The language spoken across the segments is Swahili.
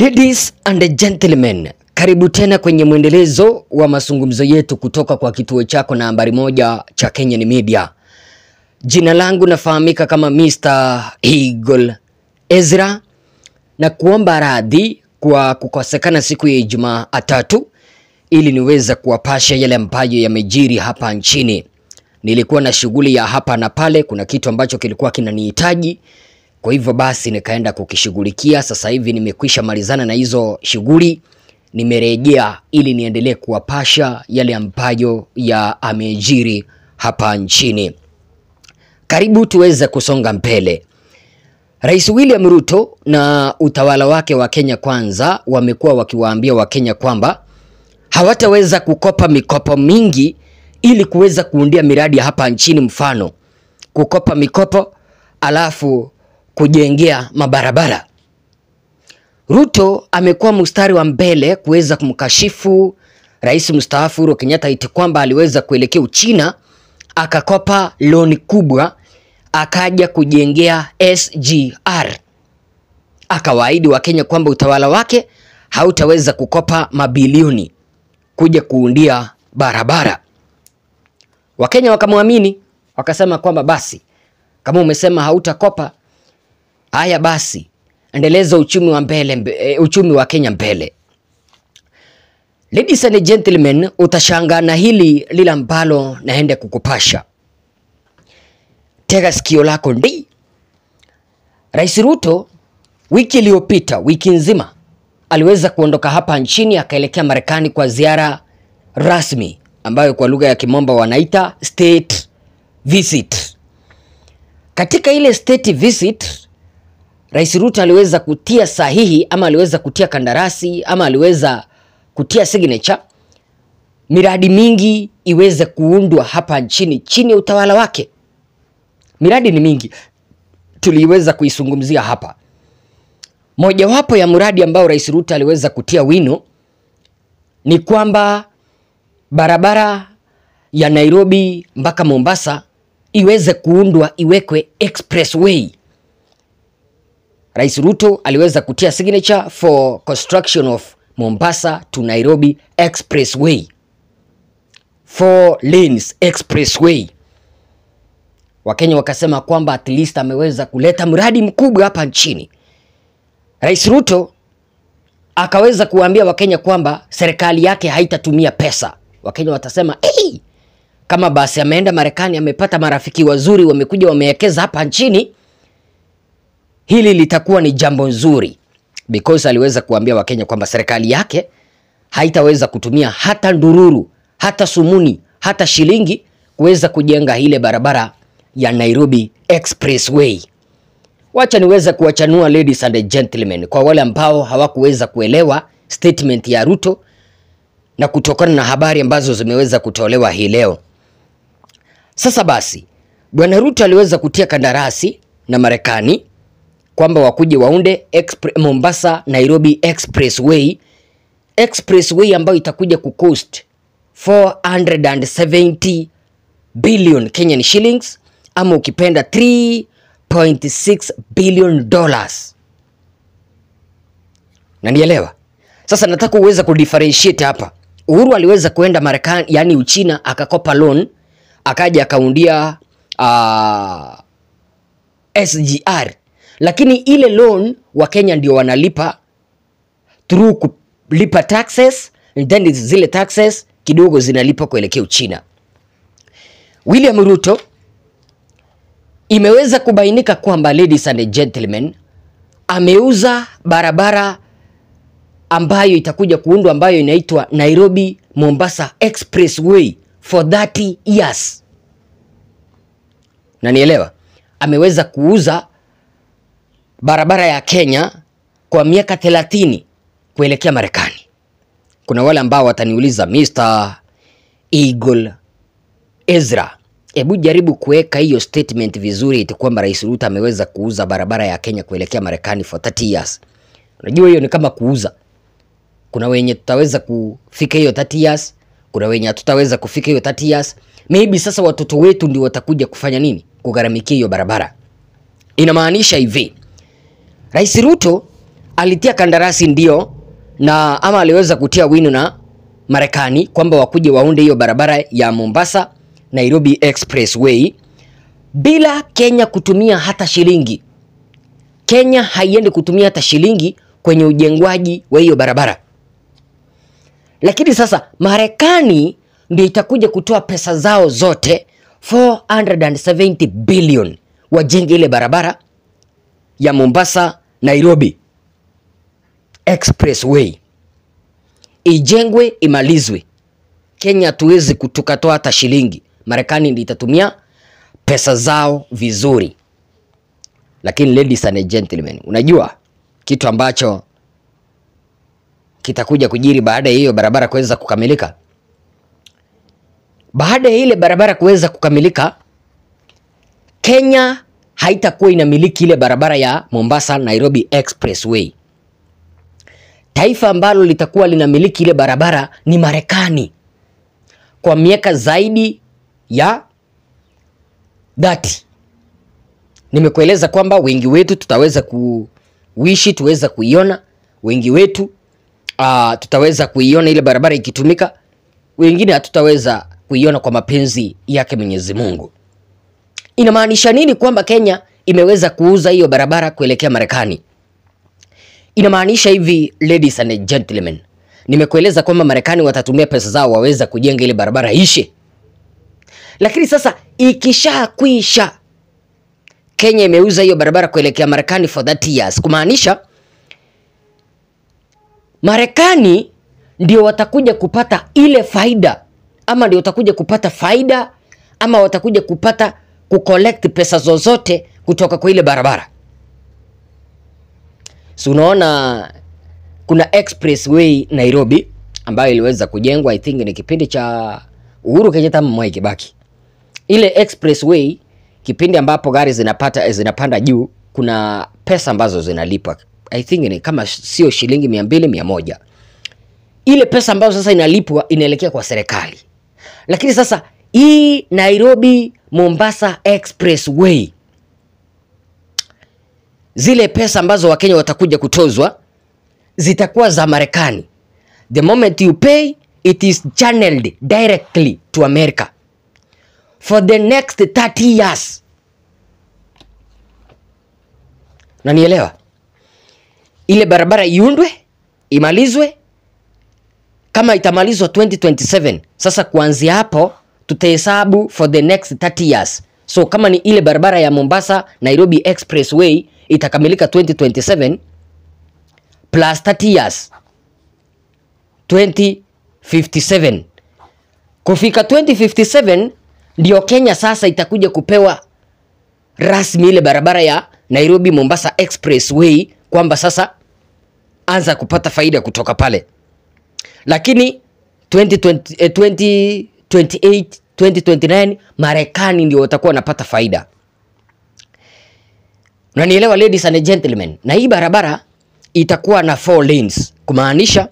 Ladies and gentlemen, karibu tena kwenye mwendelezo wa mazungumzo yetu kutoka kwa kituo chako nambari moja cha Kenyan Media. Jina langu nafahamika kama Mr. Eagle Ezra na kuomba radhi kwa kukosekana siku ya Ijumaa tatu ili niweza kuwapasha yale ambayo yamejiri hapa nchini. Nilikuwa na shughuli ya hapa na pale, kuna kitu ambacho kilikuwa kinanihitaji kwa hivyo basi nikaenda kukishughulikia. Sasa hivi nimekwisha malizana na hizo shughuli, nimerejea ili niendelee kuwapasha yale ambayo ya amejiri hapa nchini. Karibu tuweze kusonga mbele. Rais William Ruto na utawala wake wa Kenya Kwanza wamekuwa wakiwaambia Wakenya kwamba hawataweza kukopa mikopo mingi ili kuweza kuundia miradi hapa nchini, mfano kukopa mikopo alafu kujengea mabarabara. Ruto amekuwa mstari wa mbele kuweza kumkashifu rais mstaafu Uhuru Kenyatta iti kwamba aliweza kuelekea Uchina akakopa loni kubwa akaja kujengea SGR. Akawaahidi Wakenya kwamba utawala wake hautaweza kukopa mabilioni kuja kuundia barabara. Wakenya wakamwamini, wakasema kwamba basi kama umesema hautakopa haya basi endeleza uchumi wa mbele, mbe, uchumi wa Kenya mbele. Ladies and gentlemen, utashangaa na hili lile ambalo naenda kukupasha. Tega sikio lako ndi. Rais Ruto wiki iliyopita, wiki nzima aliweza kuondoka hapa nchini akaelekea Marekani kwa ziara rasmi ambayo kwa lugha ya kimomba wanaita state visit. Katika ile state visit Rais Ruto aliweza kutia sahihi ama aliweza kutia kandarasi ama aliweza kutia signature miradi mingi iweze kuundwa hapa nchini chini ya utawala wake. Miradi ni mingi, tuliweza kuizungumzia hapa. Mojawapo ya mradi ambao Rais Ruto aliweza kutia wino ni kwamba barabara ya Nairobi mpaka Mombasa iweze kuundwa iwekwe expressway. Rais Ruto aliweza kutia signature for construction of Mombasa to Nairobi expressway. Four lanes expressway. Wakenya wakasema kwamba at least ameweza kuleta mradi mkubwa hapa nchini. Rais Ruto akaweza kuwaambia Wakenya kwamba serikali yake haitatumia pesa. Wakenya watasema hey, kama basi ameenda Marekani amepata marafiki wazuri wamekuja wamewekeza hapa nchini hili litakuwa ni jambo nzuri because aliweza kuambia Wakenya kwamba serikali yake haitaweza kutumia hata ndururu hata sumuni hata shilingi kuweza kujenga ile barabara ya Nairobi Expressway. Wacha niweze kuwachanua ladies and gentlemen, kwa wale ambao hawakuweza kuelewa statement ya Ruto na kutokana na habari ambazo zimeweza kutolewa hii leo. Sasa basi, Bwana Ruto aliweza kutia kandarasi na Marekani kwamba wakuje waunde Mombasa Nairobi Expressway, expressway ambayo itakuja kucost 470 billion Kenyan shillings ama ukipenda 3.6 billion dollars. Nanielewa? sasa, nataka uweze kudifferentiate hapa. Uhuru aliweza kuenda Marekani, yani Uchina, akakopa loan akaja akaundia uh, SGR lakini ile loan wa Kenya ndio wanalipa through kulipa taxes and then zile taxes kidogo zinalipa kuelekea Uchina. William Ruto imeweza kubainika kwamba ladies and gentlemen, ameuza barabara ambayo itakuja kuundwa ambayo inaitwa Nairobi Mombasa Expressway for 30 years. Na nielewa ameweza kuuza barabara ya Kenya kwa miaka 30 kuelekea Marekani. Kuna wale ambao wataniuliza Mr. Eagle Ezra, hebu jaribu kuweka hiyo statement vizuri, iti kwamba Rais Ruto ameweza kuuza barabara ya Kenya kuelekea Marekani for 30 years. Unajua hiyo ni kama kuuza. Kuna wenye tutaweza kufika hiyo 30 years, kuna wenye hatutaweza kufika hiyo 30 years. Maybe sasa watoto wetu ndio watakuja kufanya nini? Kugharamikia hiyo barabara. Inamaanisha hivi, Rais Ruto alitia kandarasi ndio, na ama aliweza kutia wino na Marekani kwamba wakuje waunde hiyo barabara ya Mombasa Nairobi Expressway bila Kenya kutumia hata shilingi. Kenya haiendi kutumia hata shilingi kwenye ujengwaji wa hiyo barabara, lakini sasa Marekani ndio itakuja kutoa pesa zao zote 470 billion wajenge ile barabara ya Mombasa Nairobi Expressway ijengwe imalizwe. Kenya hatuwezi kutukatoa hata shilingi. Marekani ndiyo itatumia pesa zao vizuri. Lakini ladies and gentlemen, unajua kitu ambacho kitakuja kujiri baada ya hiyo barabara kuweza kukamilika? Baada ya ile barabara kuweza kukamilika, Kenya haitakuwa inamiliki ile barabara ya Mombasa Nairobi Expressway. Taifa ambalo litakuwa linamiliki ile barabara ni Marekani kwa miaka zaidi ya dhati. Nimekueleza kwamba wengi wetu tutaweza kuishi, tuweza kuiona, wengi wetu uh, tutaweza kuiona ile barabara ikitumika, wengine hatutaweza kuiona kwa mapenzi yake Mwenyezi Mungu. Inamaanisha nini kwamba Kenya imeweza kuuza hiyo barabara kuelekea Marekani? Inamaanisha hivi, ladies and gentlemen, nimekueleza kwamba Marekani watatumia pesa zao waweza kujenga ile barabara ishe, lakini sasa ikishakwisha, Kenya imeuza hiyo barabara kuelekea Marekani for 30 years, kumaanisha Marekani ndio watakuja kupata ile faida, ama ndio watakuja kupata faida, ama watakuja kupata kucollect pesa zozote kutoka kwa ile barabara. Si unaona kuna expressway Nairobi ambayo iliweza kujengwa I think ni kipindi cha Uhuru Kenyatta ama Mwai Kibaki. Ile expressway kipindi ambapo gari zinapata zinapanda juu, kuna pesa ambazo zinalipwa I think ni kama sio shilingi mia mbili mia moja. Ile pesa ambayo sasa inalipwa inaelekea kwa serikali, lakini sasa hii Nairobi Mombasa Expressway zile pesa ambazo Wakenya watakuja kutozwa zitakuwa za Marekani. The moment you pay it is channeled directly to America for the next 30 years. Nanielewa? Ile barabara iundwe, imalizwe. Kama itamalizwa 2027, sasa kuanzia hapo tutahesabu for the next 30 years. So kama ni ile barabara ya Mombasa Nairobi Expressway itakamilika 2027 plus 30 years 2057. Kufika 2057 ndio Kenya sasa itakuja kupewa rasmi ile barabara ya Nairobi Mombasa Expressway kwamba sasa anza kupata faida kutoka pale, lakini 2020, eh, 2028 2029 Marekani ndio watakuwa wanapata faida. Unanielewa ladies and gentlemen? Na hii barabara itakuwa na four lanes, kumaanisha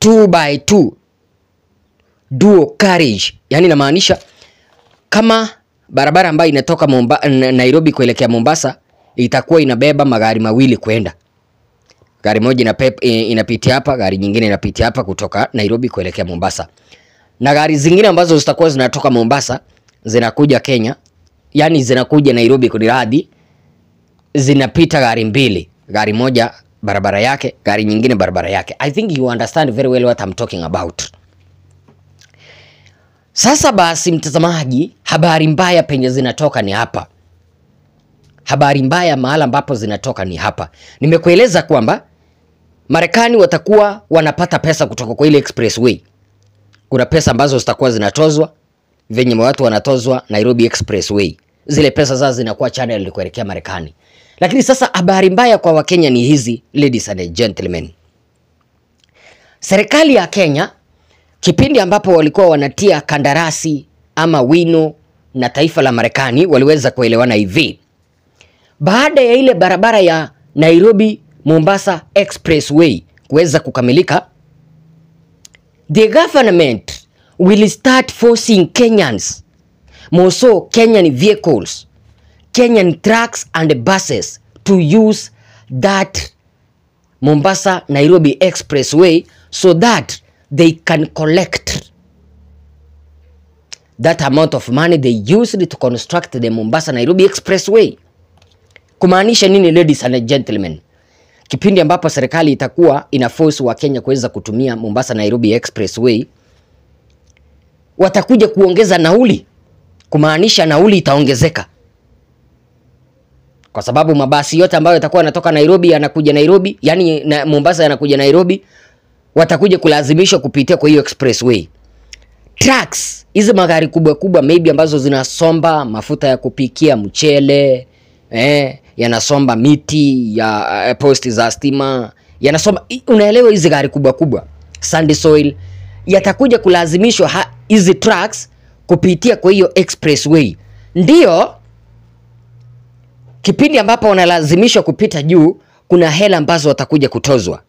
2 by 2 dual carriage, yani inamaanisha kama barabara ambayo inatoka Momba, Nairobi kuelekea Mombasa itakuwa inabeba magari mawili kwenda, gari moja inapitia hapa, gari nyingine inapitia hapa kutoka Nairobi kuelekea Mombasa, na gari zingine ambazo zitakuwa zinatoka Mombasa zinakuja Kenya, yani zinakuja Nairobi kuniradhi, zinapita gari mbili, gari moja barabara yake, gari nyingine barabara yake. I think you understand very well what I'm talking about. Sasa basi, mtazamaji, habari mbaya penye zinatoka ni hapa. Habari mbaya mahala ambapo zinatoka ni hapa. Nimekueleza kwamba Marekani watakuwa wanapata pesa kutoka kwa ile expressway. Kuna pesa ambazo zitakuwa zinatozwa venye watu wanatozwa Nairobi Expressway. Zile pesa zao zinakuwa channel kuelekea Marekani. Lakini sasa habari mbaya kwa Wakenya ni hizi, ladies and gentlemen. Serikali ya Kenya kipindi ambapo walikuwa wanatia kandarasi ama wino na taifa la Marekani waliweza kuelewana hivi. Baada ya ile barabara ya Nairobi Mombasa Expressway kuweza kukamilika, the government will start forcing Kenyans, more so Kenyan vehicles, Kenyan trucks and buses to use that Mombasa Nairobi Expressway so that they can collect that amount of money they used to construct the Mombasa Nairobi Expressway. Kumaanisha nini, ladies and gentlemen? Kipindi ambapo serikali itakuwa ina force wa Kenya kuweza kutumia Mombasa Nairobi Expressway, watakuja kuongeza nauli, kumaanisha nauli itaongezeka kwa sababu mabasi yote ambayo yatakuwa yanatoka Nairobi yanakuja Nairobi, yani na Mombasa yanakuja Nairobi, watakuja kulazimishwa kupitia kwa hiyo expressway. Trucks, hizi magari kubwa kubwa maybe ambazo zinasomba mafuta ya kupikia mchele, eh, yanasomba miti ya eh, posti za stima, yanasomba, unaelewa, hizi gari kubwa kubwa sandy soil yatakuja kulazimishwa hizi trucks kupitia kwa hiyo expressway, ndio kipindi ambapo wanalazimishwa kupita juu, kuna hela ambazo watakuja kutozwa.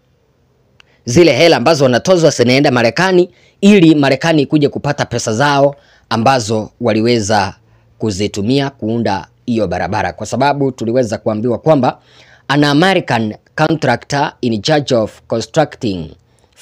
Zile hela ambazo wanatozwa zinaenda Marekani ili Marekani ikuje kupata pesa zao ambazo waliweza kuzitumia kuunda hiyo barabara, kwa sababu tuliweza kuambiwa kwamba an American contractor in charge of constructing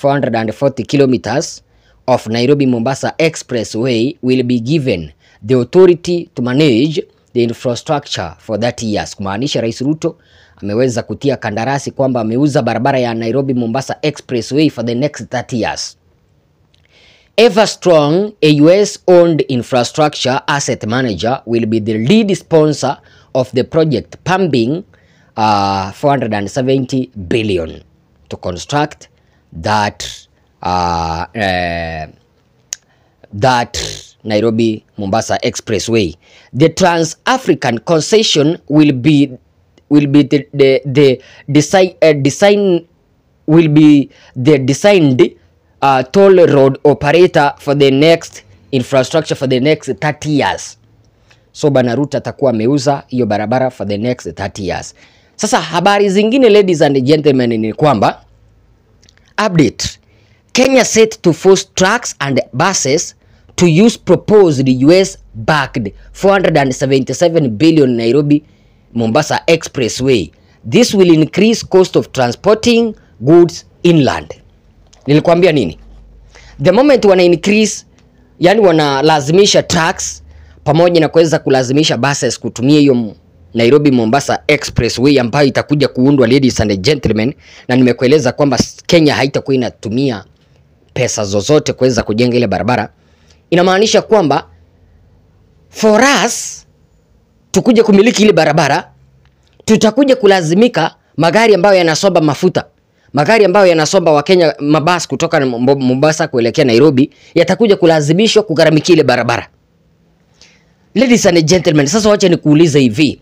440 kilometers of Nairobi Mombasa Expressway will be given the authority to manage the infrastructure for 30 years. Kumaanisha Rais Ruto ameweza kutia kandarasi kwamba ameuza barabara ya Nairobi Mombasa Expressway for the next 30 years. Everstrong, a US-owned infrastructure asset manager, will be the lead sponsor of the project, pumping uh, 470 billion to construct that uh, uh, that Nairobi Mombasa Expressway. The Trans-African concession will be will be the the, the design uh, design will be the designed uh, toll road operator for the next infrastructure for the next 30 years. So bana Ruto atakuwa ameuza hiyo barabara for the next 30 years. Sasa habari zingine ladies and gentlemen ni kwamba update Kenya set to force trucks and buses to use proposed US backed 477 billion Nairobi Mombasa Expressway. This will increase cost of transporting goods inland. Nilikwambia nini? The moment wana increase, yani wanalazimisha tax pamoja na kuweza kulazimisha buses kutumia hiyo Nairobi Mombasa Expressway ambayo itakuja kuundwa ladies and gentlemen, na nimekueleza kwamba Kenya haitakuwa inatumia pesa zozote kuweza kujenga ile barabara. Inamaanisha kwamba for us tukuja kumiliki ile barabara, tutakuja kulazimika magari ambayo yanasomba mafuta, magari ambayo yanasomba Wakenya mabasi kutoka Mombasa kuelekea Nairobi yatakuja kulazimishwa kugharamikia ile barabara. Ladies and gentlemen, sasa wacha nikuulize hivi.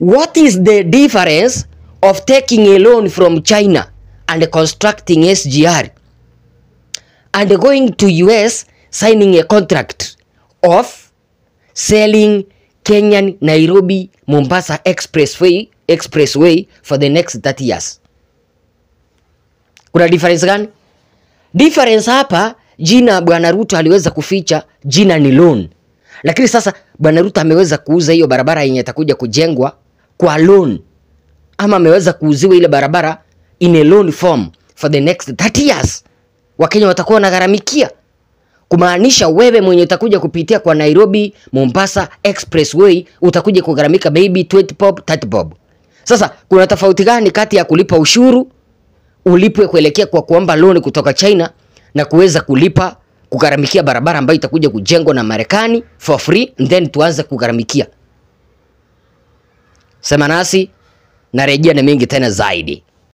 What is the difference of taking a loan from China and constructing SGR and going to US signing a contract of selling Kenyan Nairobi Mombasa Expressway Expressway for the next 30 years? Kuna difference gani? Difference hapa, jina Bwana Ruto aliweza kuficha jina ni loan, lakini sasa Bwana Ruto ameweza kuuza hiyo barabara yenye itakuja kujengwa kwa loan, ama ameweza kuuziwa ile barabara in a loan form for the next 30 years. Wakenya watakuwa wanagharamikia, kumaanisha wewe mwenye utakuja kupitia kwa Nairobi Mombasa Expressway utakuja kugharamika maybe 20 bob, 30 bob. Sasa kuna tofauti gani kati ya kulipa ushuru ulipwe kuelekea kwa kuomba loan kutoka China na kuweza kulipa kugharamikia barabara ambayo itakuja kujengwa na Marekani for free then tuanze kugharamikia. Sema nasi narejea na mengi tena zaidi.